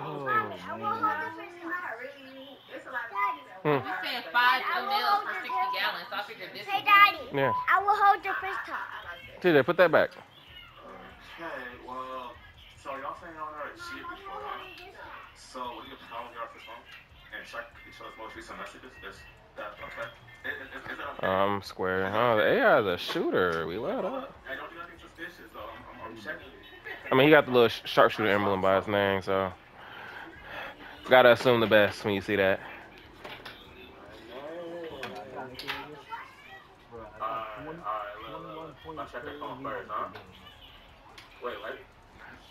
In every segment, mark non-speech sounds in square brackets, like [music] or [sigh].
Oh, I will hold man. the fish top. Hmm. You said five mils for 60 gallons, so I figured this Hey, Daddy. Yeah. I will hold the fish top. TJ, put that back. Okay, well, so y'all saying y'all heard shit before, right? So, what do you how y'all for phone? And check each other's most recent messages? Is that okay? Is, is, is that okay? Um, square. Oh, the AI is a shooter. We love that. Hey, don't do nothing suspicious, though. I'm, I'm, I'm checking. I mean, he got the little sh- sharpshooter emblem by his name, so gotta assume the best when you see that.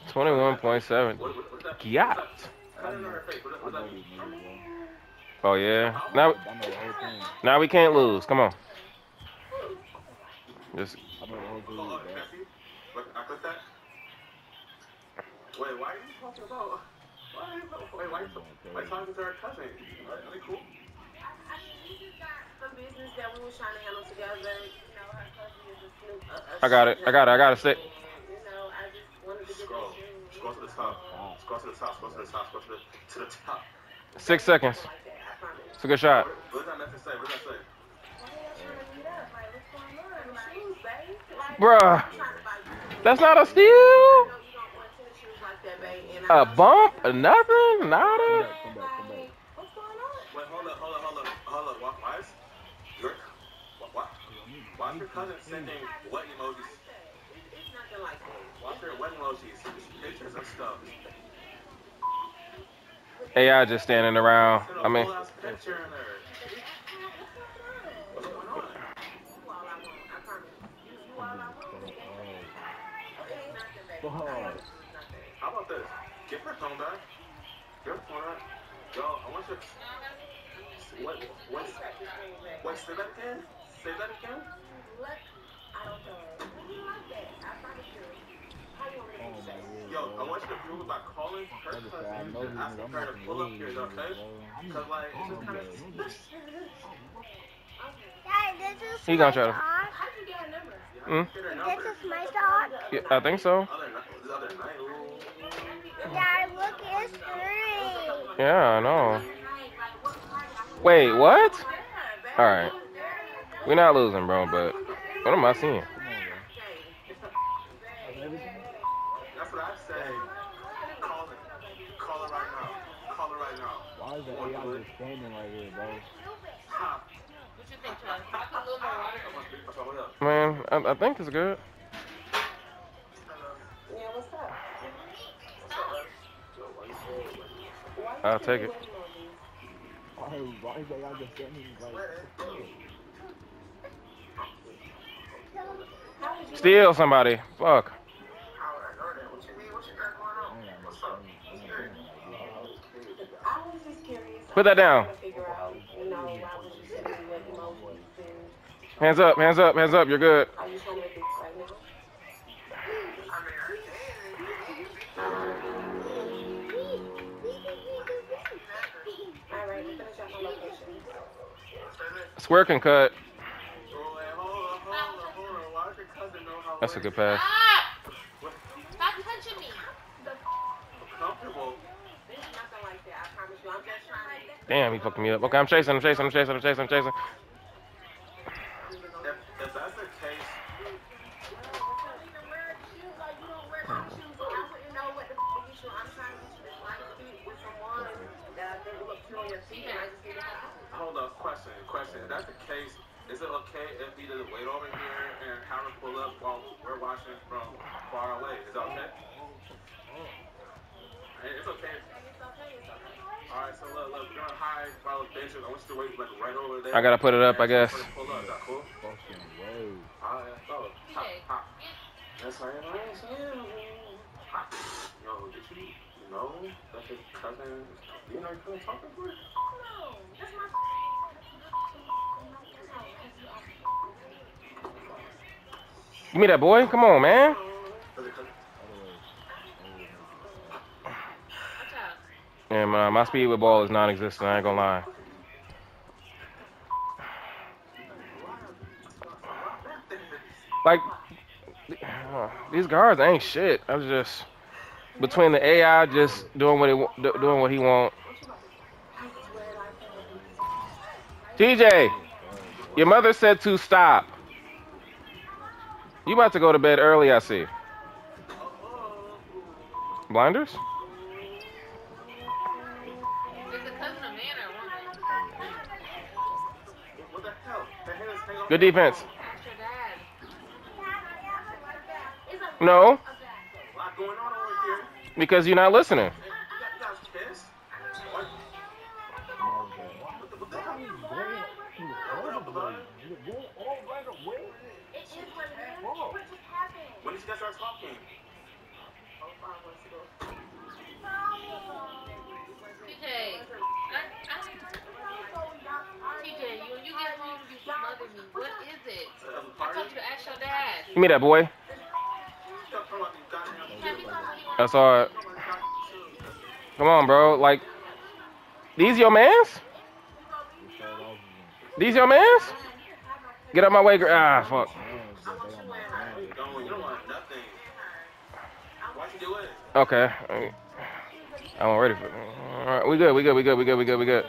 Twenty-one point seven. Bro. Oh yeah. Now, now we can't lose. Come on. Just? Wait, why are you talking about? I got it. I got it. I got it. Get Scroll. Scroll to the. Six seconds. It's a good shot. Bruh. That's not a steal. I know you don't want tennis shoes like that, babe. And I A bump? A nothing? Nada? Come back, come back, come back. What's going on? Wait, hold up, hold up, hold up, hold up. Why, why is your, why, why, why is your cousin sending what emojis? It's, it's nothing like that. Why is there what emojis? Pictures and stuff. AI just standing around. I mean, full ass picture in there. What's going on? You all I want. I promise. You, you all I want. It's nothing, babe. Oh. Give back. Give her phone. Yo, I want you. What? What? Wait, say that again. Say that again. What? I don't know. You like that. I promise you. How you want me to do my that? word, Yo, I want you to do it by calling her Like I said, I cousin and asking her to pull up here, okay? Cause like it's just kind of. Daddy, this is He gonna try to- dog. How'd you get her number? Hmm? This is my dog. yeah, I think so. Other other night. Ooh. Daddy, look, it's three. Yeah, I know. Wait, what? All right. We're not losing, bro, but what am I seeing? Come on, bro. That's everything? That's I'll take it. Steal somebody. Fuck. Put that down. Hands up, hands up, hands up. You're good. Cousin know how That's a good pass. Stop! Stop touching me. comfortable? It's nothing like that. I promise you. I'm just trying to. Damn, he fucking me up. Okay, I'm chasing, I'm chasing, I'm chasing, I'm chasing, I'm chasing. If, if that's the case, hold up, question, question. If that's the case, is it okay if we just wait over here and have her pull up while we're watching from far away? Is that okay? Hey, It's okay. Alright, so look, look, we're gonna hide by the benches. I want you to wait like right over there. I gotta put it up, I guess. she's gonna Pull up, is that cool? fucking way? Alright, so, ha, ha. That's how it is, yeah. Ha. Yo, did you know that your cousin, you know your cousin talking? Give me that boy. Come on, man. Does your cousin- Yeah, uh, my, my speed with ball is non-existent. I ain't gonna lie. Like these guards ain't shit. I was just between the AI just doing what he doing what he want. TJ, your mother said to stop. You about to go to bed early, I see. Blinders? Good defense. Ask your dad. No, A lot going on over here. because you're not listening. Me. What is it? I told you to ask your. Give me that boy. I saw it. Come on, bro. Like, these your mans? These your mans? Get out my way, gr- ah, fuck. Okay. I'm ready for it. All right, we good, we good, we good, we good, we good, we good.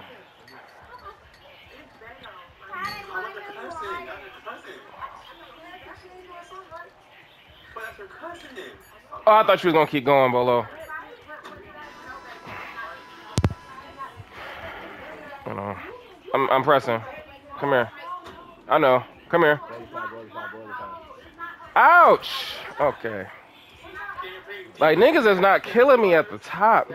I want the cousin, not the cousin. But that's your cousin. Oh, I thought you was gonna keep going, Bolo. I know. I'm, I'm pressing. Come here. I know. Come here. Ouch. Okay. Like niggas is not killing me at the top.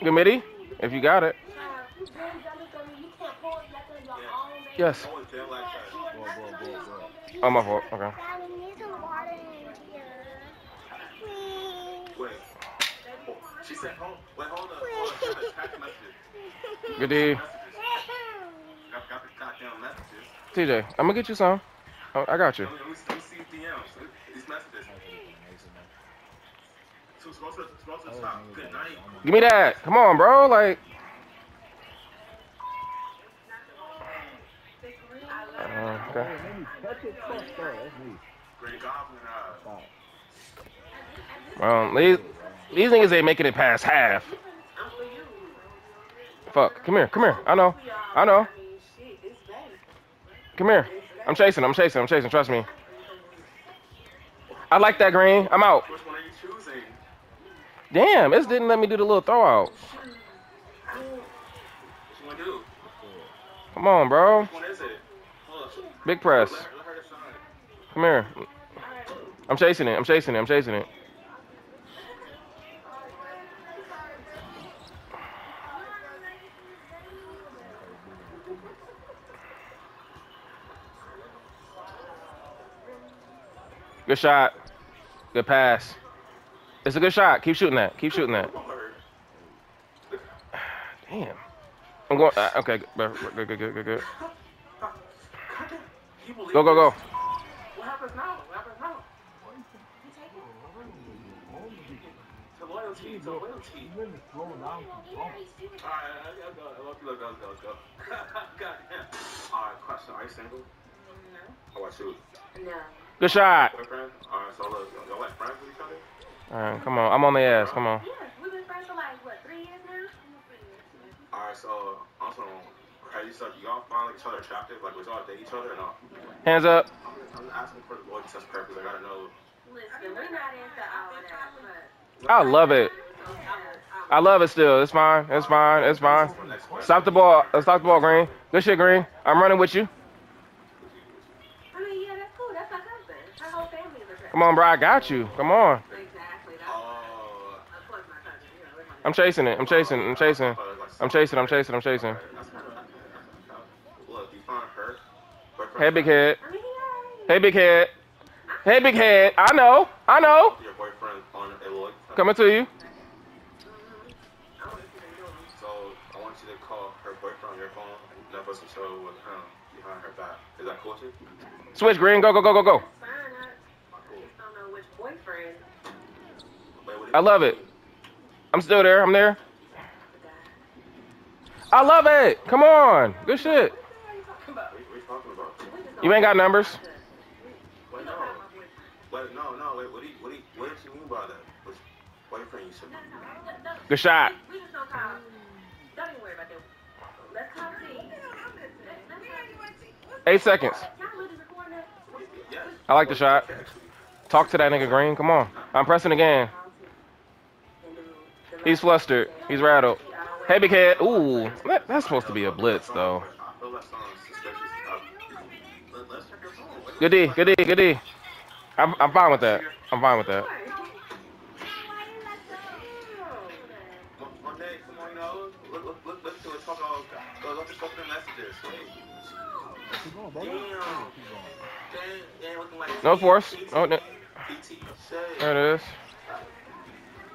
Committee, if you got it. Yes. I always feel like that. Oh, my fault. Okay. Daddy, need some water in here. Wait. Oh, She said, hold, wait, hold up. Hold up. Got the text messages. Good day. Got, got the goddamn messages. TJ, I'm gonna get you some. Oh, I got you. Let me, let me, let me see these DMs. These messages. So supposed to, supposed to stop. Good night. Give me that. Come on, bro. Like. Uh, okay. Well, these these niggas ain't making it past half. Fuck. Come here. Come here. I know. I know. Come here. I'm chasing. I'm chasing. I'm chasing. Trust me. I like that green. I'm out. Damn, this didn't let me do the little throw out. Come on, bro. Big press. Let her, let her decide. Come here. I'm chasing it. I'm chasing it. I'm chasing it. Good shot. Good pass. It's a good shot. Keep shooting that. Keep shooting that. Damn. I'm going. Uh, okay. Good. Good. Good. Good. Good. Will Go. Go. Go. What happens now? What happens now? To loyalty, to loyalty. Alright, let's go, let's go, let's go, let's go. Goddamn. Alright, question, are you single? No. How about you? No. Good shot. Boyfriend? Alright, so look, y'all like friends with each other? All right. Come on. I'm on the ass. Come on. Yeah, we've been friends for like, what, three years now? Alright, so, also, crazy stuff, you y'all find like, each other attractive? Like, would y'all date each other or not? Hands up. I'm, I'm asking for the loyalty test purpose, I gotta know. Listen, we're not into all of that, but... I love it. I love it still. It's fine. It's fine. It's fine. Stop the ball. uh, Stop the ball, Green. Good shit, Green. I'm running with you. I mean, yeah, that's cool. That's my cousin. Her whole family's a. Come on, bro. I got you. Come on. Exactly. That's, Oh. of course, my cousin. You know, we're I'm chasing it. I'm chasing. I'm chasing. I'm chasing. I'm chasing. I'm chasing. That's kind of, look, you find her. boyfriend- Hey, big head. I mean, yeah. Hey, big head. Hey, big head. I know. I know. Your boyfriend on a loyalty. Coming to you. So I want you to call her boyfriend on your phone and never some show with him behind her back. Is that cool you? Switch, Green. Go, go, go, go, go. I Cool. just don't know which boyfriend. Wait, what do I you- love it. I'm still there. I'm there. I love it. Come on. Good shit. What are you talking about? You ain't got numbers. Wait, no, no, wait. What do you, what do you, what did you mean by that? Which boyfriend you said? Good shot. We just don't call. Don't even worry about that. Let's call T. Eight seconds. Y'all really recording that? Yes. I like the shot. Talk to that nigga Green. Come on. I'm pressing again. He's flustered. He's rattled. Hey, big head. Ooh, that, that's supposed to be a blitz though. Good D. Good. I'm I'm fine with that. I'm fine with that. No force. Oh, no. There it is.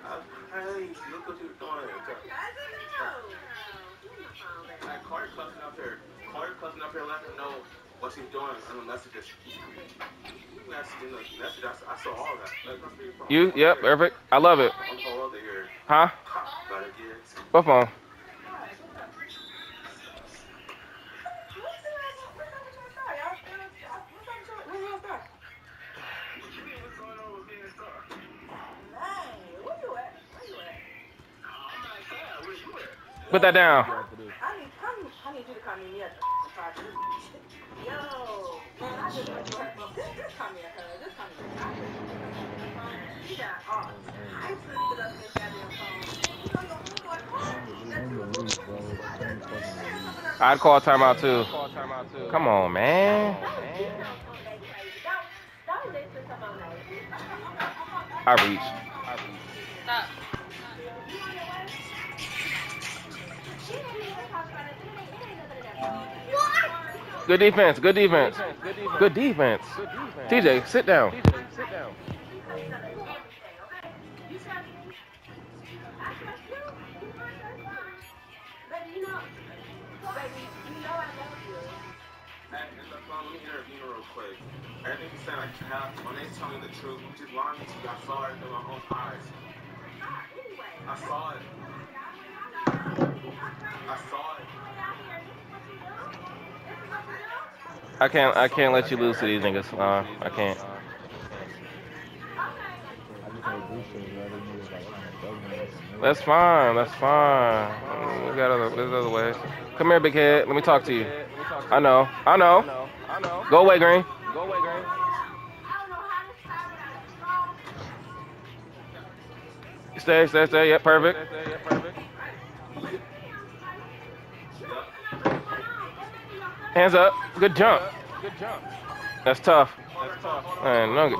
Up here. Up here, letting him know what she's doing in the. Message in the message, I, I saw all that. My You. Yep. Perfect. I love it. I'm so old to hear. Huh? What phone? Put that down. I'd call timeout too. Come on, man. I reached. Good defense. Good defense. Good defense. TJ, sit down. Baby, you know, baby, you know I love you. Hey, it's a phone. Let me interview her real quick. Everything said, like, half, when they tell me the truth, you just lying to you. I saw it through my own eyes. I saw it. I saw it. I can't. I can't let you lose to these niggas. Uh, I can't. That's fine. That's fine. We got other. Other ways. Come here, big head. Let me talk to you. I know. I know. Go away, Green. Go away, Green. Stay, stay, stay. Yeah, perfect. Hands up. Good jump. Good jump. That's tough. That's tough. Man, nugget.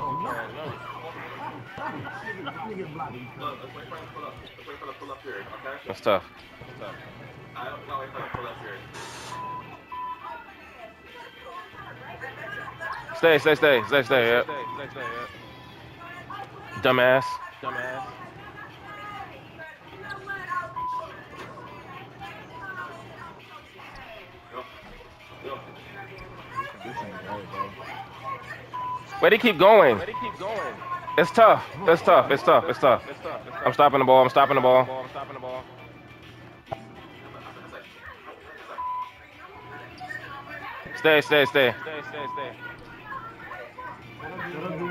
That's tough. Stay, stay, stay, stay, stay. Yep. Dumbass. Dumbass. Where they keep going? It's tough. It's tough. It's tough. It's tough. I'm stopping the ball. I'm stopping the ball. Stay, stay, stay. To do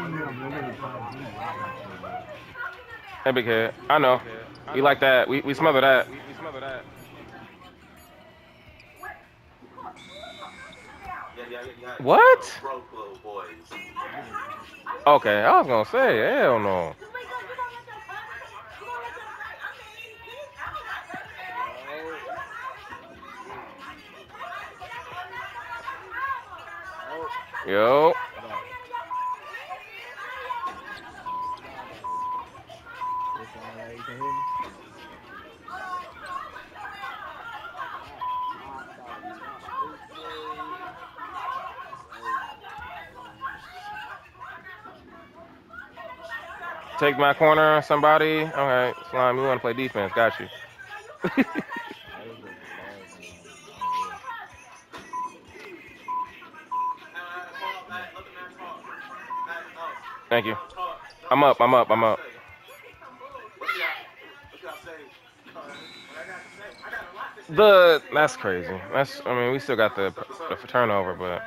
right. Hey, big head. I know. We like that. We we smother that. Yeah, yeah, yeah, yeah. What? Okay, I was gonna say, hell no. Yo. This one, right? You can hear me? Take my corner, somebody. All right, slime. You want to play defense? Got you. [laughs] Thank you. I'm up. I'm up. I'm up. The that's crazy. That's I mean we still got the the turnover, but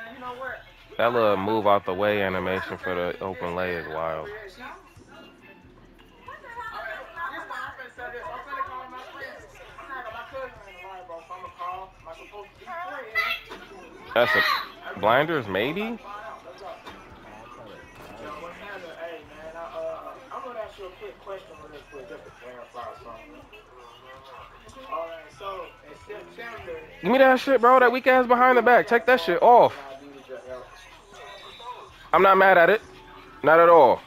That little move out the way animation for the open lay is wild. Alright, so in September, Give me that shit, bro. That weak ass behind the back. Take that shit off. I'm not mad at it. Not at all.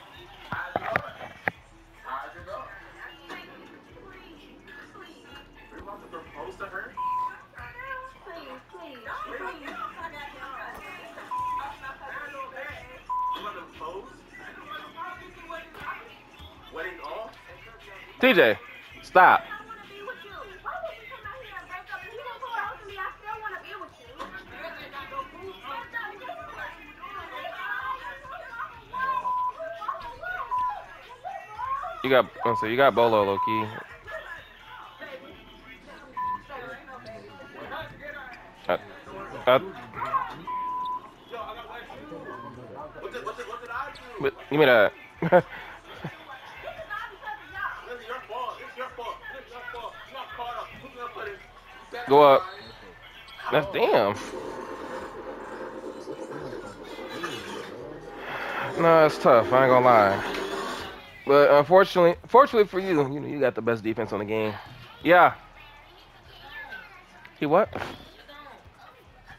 TJ, stop. You got, oh, so you got Bolo low key. Uh, uh, What did, what did, what did I do? but give me that. This is your fault. It's your fault. It's your fault. You got caught up. Who's gonna put it? Go up. That's damn. No, it's tough. I ain't gonna lie. But unfortunately, fortunately for you, you know, you got the best defense on the game. Yeah. He what?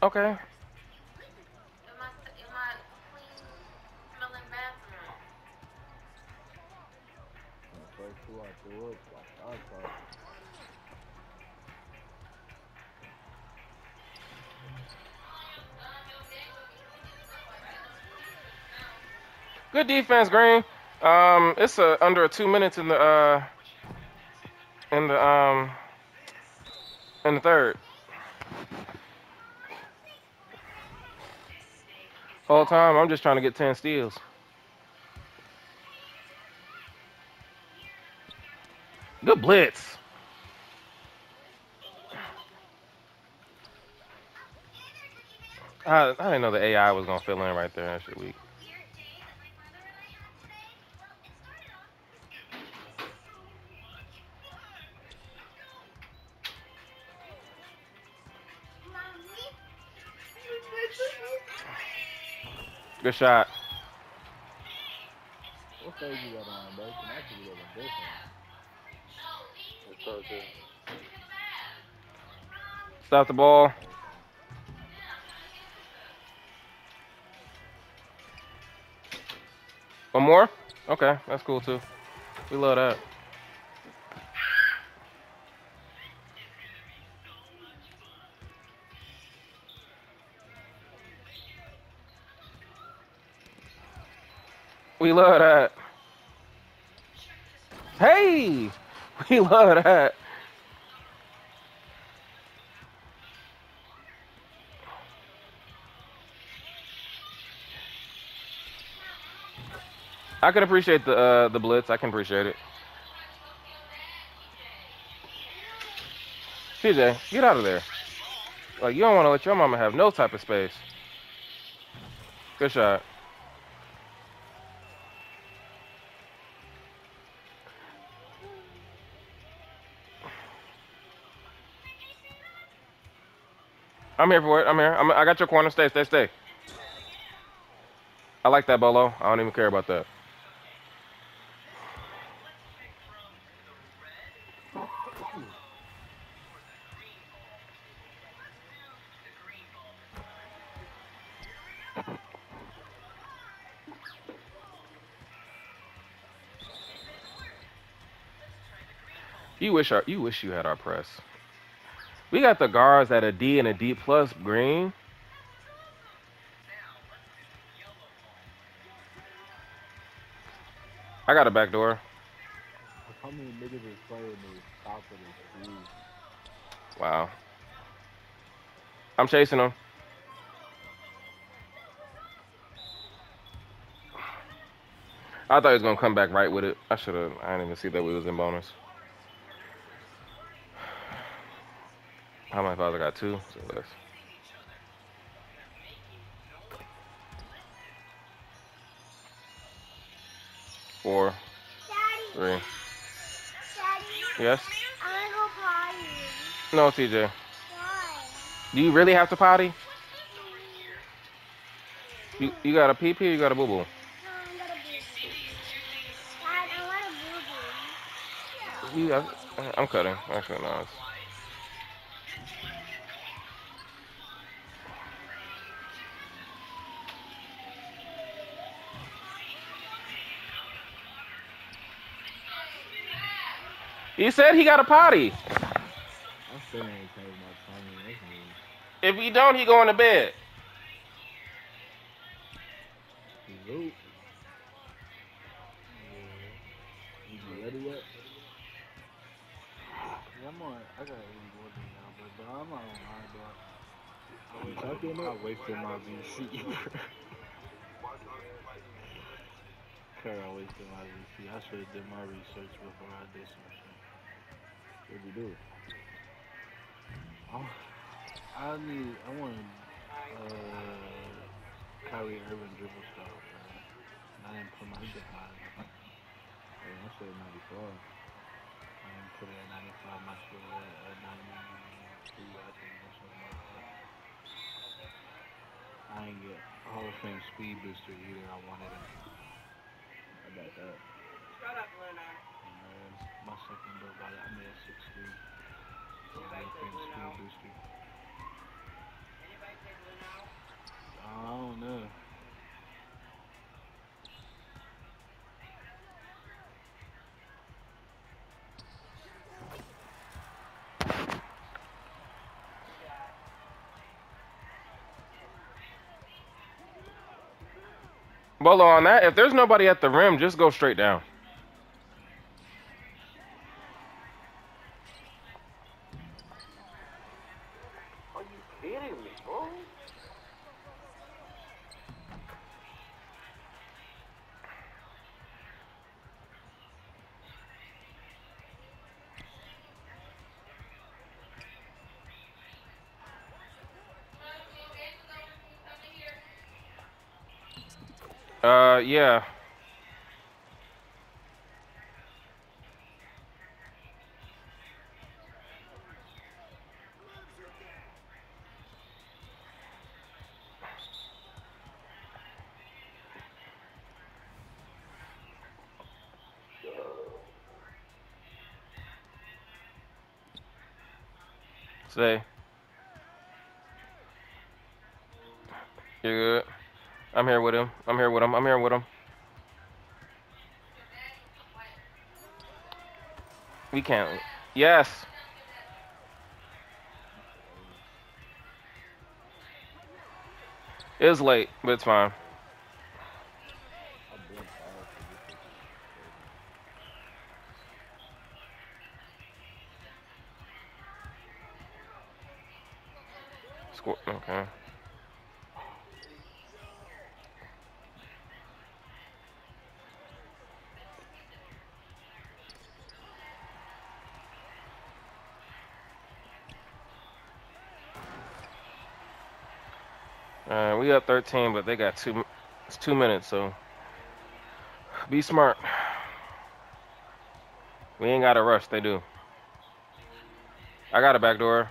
Okay. Good defense, Green. Um, it's a, under two minutes in the uh, in the um, in the third. All time, I'm just trying to get ten steals. Good blitz. I, I didn't know the AI was gonna fill in right there. That shit weak. Good shot. What stage you got on, bro? Can actually get over this one. Stop the ball. One more? Okay, that's cool too. We love that. We love that. Hey! We love that. I can appreciate the uh, the blitz. I can appreciate it. TJ, get out of there. Like you don't want to let your mama have no type of space. Good shot. I'm here for it. I'm here. I'm, I got your corner. Stay, stay, stay. I like that, Bolo. I don't even care about that. You wish our, you wish you had our press. We got the guards at a D and a D plus green. I got a back door. How many niggas is playing this top of this league? Wow. I'm chasing him. I thought he was gonna come back right with it. I should have. I didn't even see that we was in bonus. How my father got two? So that's four, three. Yes? No, TJ. Why? Do you really have to potty? You, you got a pee pee you got a boo boo? No, I got a boo boo. Dad, I want a boo boo. Yeah. You got, I'm cutting. Actually, no. He said he got a potty. I still ain't changed my tongue. If he don't, he going to bed. Nope. Yeah. Ready yet? Yeah, I'm on. I gotta eat more than now, but, but I'm not on high, bro. I Tuck in wasted, wasted my VC. [laughs] [laughs] Cause I wasted my VC. I should have did my research before I did some shit. What'd you do? Oh, I need. I want uh, Kyrie Irving dribble style. And I didn't put my shit high. Hey, I said 94. I didn't put it at 95. My shit was at 92, I think, or something like that. I ain't get Hall of Fame speed booster either. I wanted it. I got that. Shut up, Leonard. And, uh, my second build by I made a 6 3. So Hall of Fame speed booster. Anybody say Leonard? I don't know. Bolo on that. If there's nobody at the rim, just go straight down. Are you kidding me, bro? Uh, yeah. Say. You're good. I'm here with him. I'm here with him. I'm here with him. We can't. Yes. It's late, but it's fine. Score. Okay. Uh, we up 13, but they got two. It's two minutes, so be smart. We ain't got to rush. They do. I got a back door.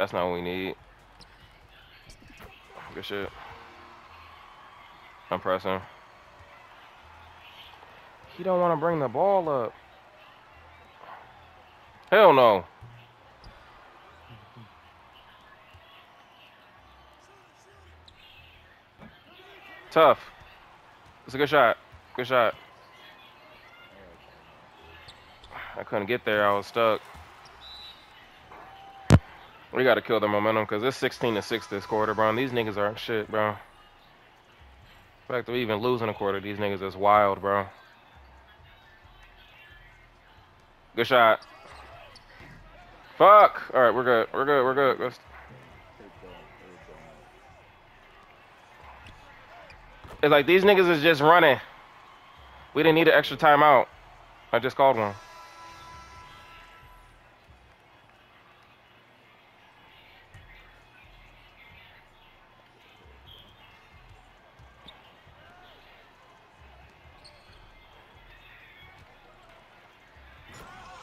That's not what we need. Good shit. I'm pressing. He don't want to bring the ball up. Hell no. Tough. It's a good shot. Good shot. I couldn't get there. I was stuck. We got to kill the momentum because it's 16 to 6 this quarter, bro. These niggas aren't shit, bro. The fact we even losing a quarter, these niggas is wild, bro. Good shot. Fuck. All right, we're good. We're good. We're good. Let's-. It's like these niggas is just running. We didn't need an extra timeout. I just called one.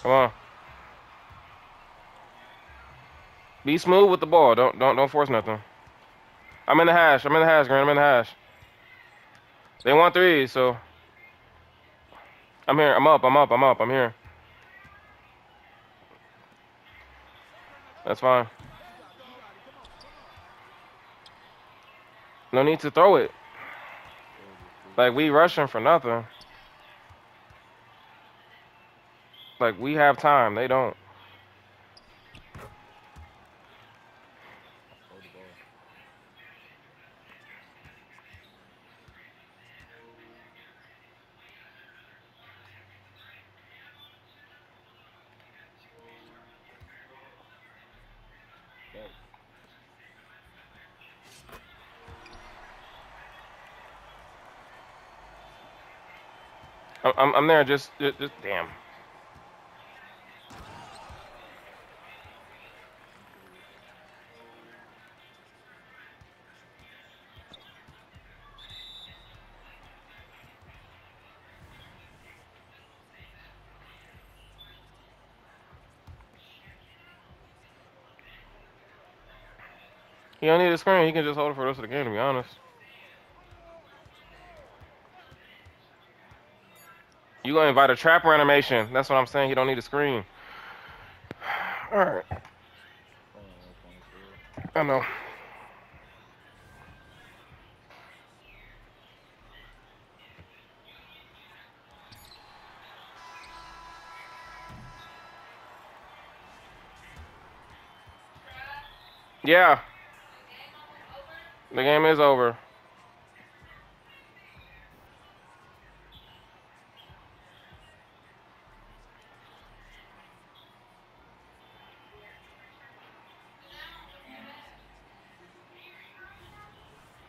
Come on. Smooth with the ball. Don't don't don't force nothing. I'm in the hash. I'm in the hash, Grant. I'm in the hash. They want three, so I'm here. I'm up. I'm up. I'm up. I'm here. That's fine. No need to throw it. Like we rushing for nothing. Like we have time. They don't. I'm I'm, there. Just, just just damn. He don't need a screen. He can just hold it for the rest of the game. To be honest. You gonna invite a trapper animation? That's what I'm saying. He don't need a screen. [sighs] All right. I know. Yeah. The game is over.